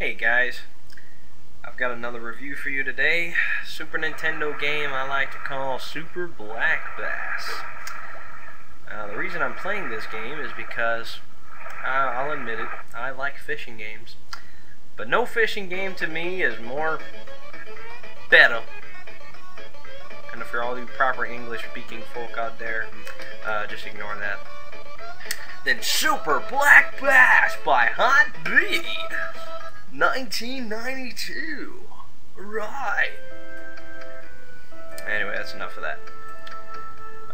Hey guys, I've got another review for you today. Super Nintendo game I like to call Super Black Bass. Uh, the reason I'm playing this game is because, uh, I'll admit it, I like fishing games. But no fishing game to me is more better. And if you're all you proper English speaking folk out there, uh, just ignore that. Then Super Black Bass by B. 1992. Right. Anyway, that's enough of that.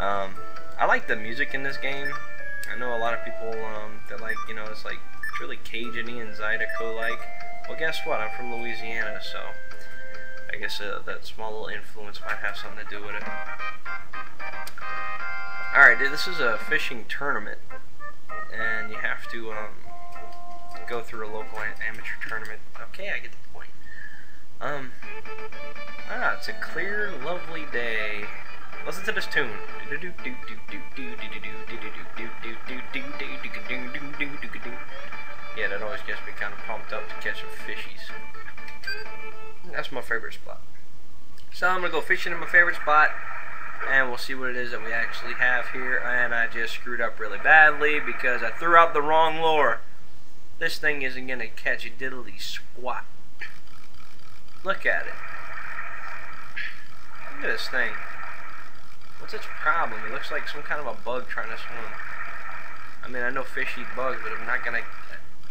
Um, I like the music in this game. I know a lot of people um, that like, you know, it's like it's really Cajun-y and Zydeco-like. Well, guess what? I'm from Louisiana, so I guess uh, that small little influence might have something to do with it. Alright, this is a fishing tournament, and you have to um, go through a local amateur tournament. Okay, I get the point. Um, ah, it's a clear, lovely day. Listen to this tune. Yeah, that always gets me kind of pumped up to catch some fishies. That's my favorite spot. So I'm gonna go fishing in my favorite spot and we'll see what it is that we actually have here and I just screwed up really badly because I threw out the wrong lure this thing isn't gonna catch a diddly squat. Look at it. Look at this thing. What's its problem? It looks like some kind of a bug trying to swim. I mean I know fish eat bugs but I'm not gonna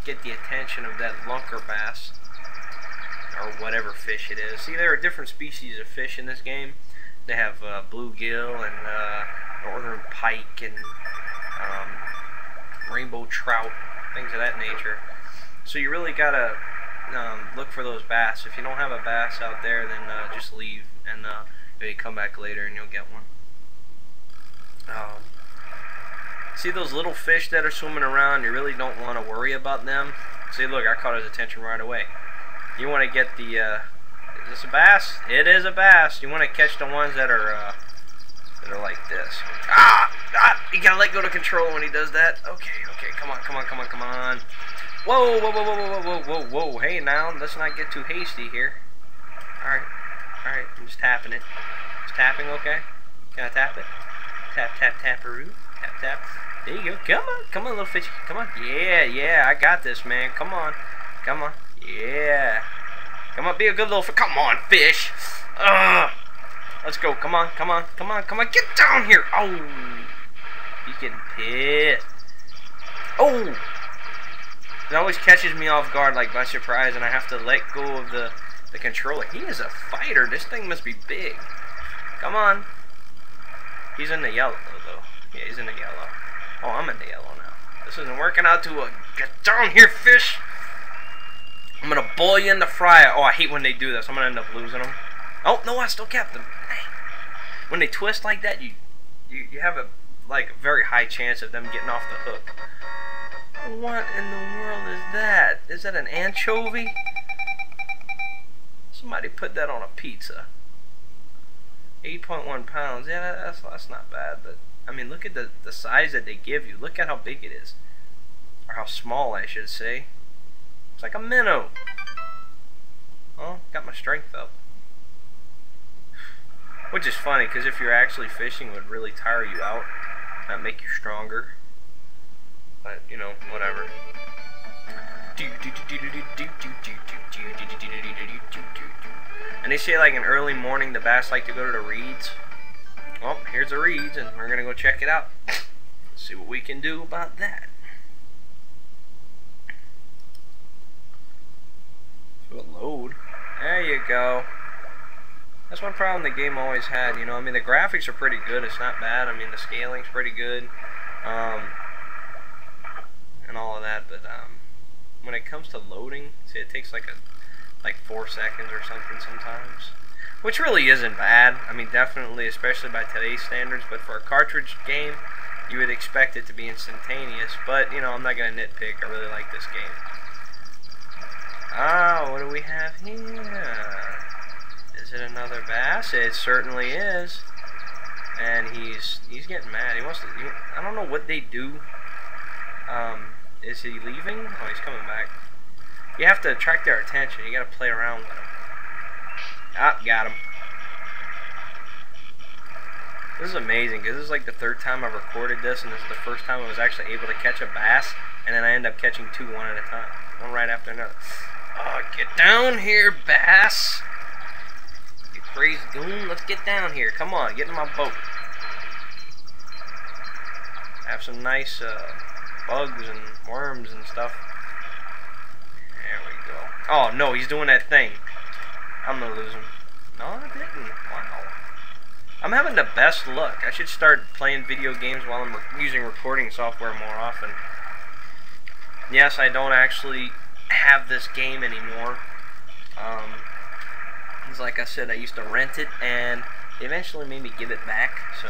get the attention of that lunker bass or whatever fish it is. See there are different species of fish in this game. They have uh, bluegill and uh, northern pike and um, rainbow trout, things of that nature. So you really gotta um, look for those bass. If you don't have a bass out there, then uh, just leave and uh, maybe come back later and you'll get one. Um, see those little fish that are swimming around? You really don't want to worry about them. See, look, I caught his attention right away. You want to get the uh, is this a bass? It is a bass. You want to catch the ones that are uh, that are like this. Ah! Ah! You gotta let go of control when he does that. Okay, okay, come on, come on, come on, come on. Whoa, whoa, whoa, whoa, whoa, whoa, whoa, whoa. Hey, now, let's not get too hasty here. Alright, alright, I'm just tapping it. Just tapping, okay? Can I tap it? Tap, tap, tap, taparoo. Tap, tap. There you go. Come on, come on, little fishy. Come on. Yeah, yeah, I got this, man. Come on. Come on. Yeah. Come on, be a good little fish. Come on, fish. Ugh. Let's go. Come on, come on, come on, come on. Get down here. Oh. He's getting pissed. It always catches me off guard, like by surprise, and I have to let go of the, the controller. He is a fighter. This thing must be big. Come on. He's in the yellow, though. Yeah, he's in the yellow. Oh, I'm in the yellow now. This isn't working out too well. Get down here, fish. I'm gonna boil you in the fryer. Oh, I hate when they do this. I'm gonna end up losing them. Oh no, I still kept them. When they twist like that, you you you have a like very high chance of them getting off the hook. What in the world is that? Is that an anchovy? Somebody put that on a pizza. 8.1 pounds. Yeah, that's that's not bad, but I mean, look at the the size that they give you. Look at how big it is, or how small, I should say. It's like a minnow. Oh, got my strength up. Which is funny, because if you're actually fishing, it would really tire you out. Not make you stronger. But, you know, whatever. And they say like in early morning the bass like to go to the reeds. Well, here's the reeds and we're to go check it out. See what we can do about that. load. There you go. That's one problem the game always had, you know, I mean, the graphics are pretty good, it's not bad, I mean, the scaling's pretty good, um, and all of that, but, um, when it comes to loading, see, it takes like a, like four seconds or something sometimes, which really isn't bad, I mean, definitely, especially by today's standards, but for a cartridge game, you would expect it to be instantaneous, but, you know, I'm not going to nitpick, I really like this game. Ah, what do we have here? Is it another bass? It certainly is. And he's he's getting mad. He wants to. He, I don't know what they do. Um, is he leaving? Oh, he's coming back. You have to attract their attention. You gotta play around with them. Ah, got him. This is amazing because this is like the third time I've recorded this, and this is the first time I was actually able to catch a bass, and then I end up catching two one at a time, one right after another. Oh, get down here, bass! You crazy goon, let's get down here. Come on, get in my boat. Have some nice uh, bugs and worms and stuff. There we go. Oh, no, he's doing that thing. I'm gonna lose him. No, I didn't. Wow. I'm having the best luck. I should start playing video games while I'm re using recording software more often. Yes, I don't actually have this game anymore. Um, like I said, I used to rent it, and they eventually made me give it back. So,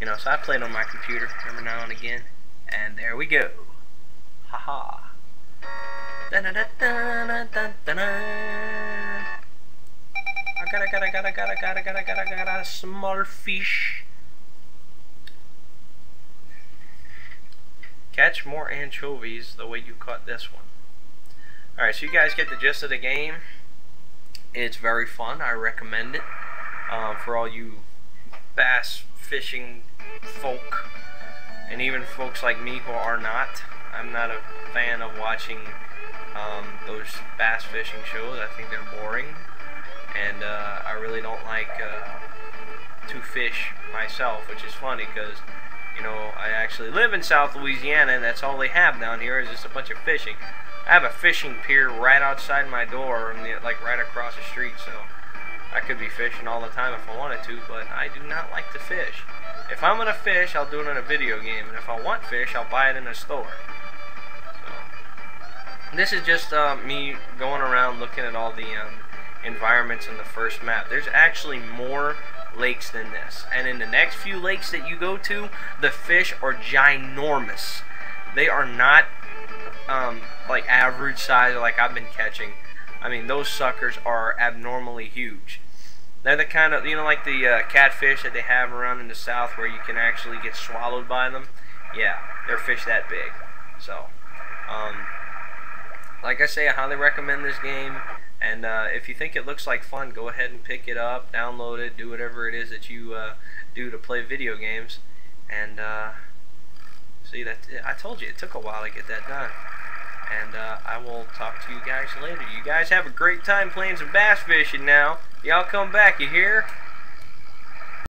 you know, so I played on my computer every now and again, and there we go. -da -da I got, I got, I got, I got, I got, I got, I got, I got, got a small fish. Catch more anchovies the way you caught this one. Alright, so you guys get the gist of the game. It's very fun. I recommend it um, for all you bass fishing folk and even folks like me who are not. I'm not a fan of watching um, those bass fishing shows. I think they're boring and uh, I really don't like uh, to fish myself, which is funny because you know I actually live in South Louisiana, and that's all they have down here is just a bunch of fishing. I have a fishing pier right outside my door, and like right across the street, so I could be fishing all the time if I wanted to, but I do not like to fish. If I'm gonna fish, I'll do it in a video game, and if I want fish, I'll buy it in a store. So, this is just uh, me going around looking at all the um, environments in the first map. There's actually more lakes than this. And in the next few lakes that you go to, the fish are ginormous. They are not um, like average size like I've been catching. I mean, those suckers are abnormally huge. They're the kind of, you know, like the uh, catfish that they have around in the south where you can actually get swallowed by them. Yeah, they're fish that big. So, um, like I say, I highly recommend this game. And uh, if you think it looks like fun, go ahead and pick it up, download it, do whatever it is that you uh, do to play video games. And uh, see, that I told you it took a while to get that done. And uh, I will talk to you guys later. You guys have a great time playing some bass fishing now. Y'all come back, you hear?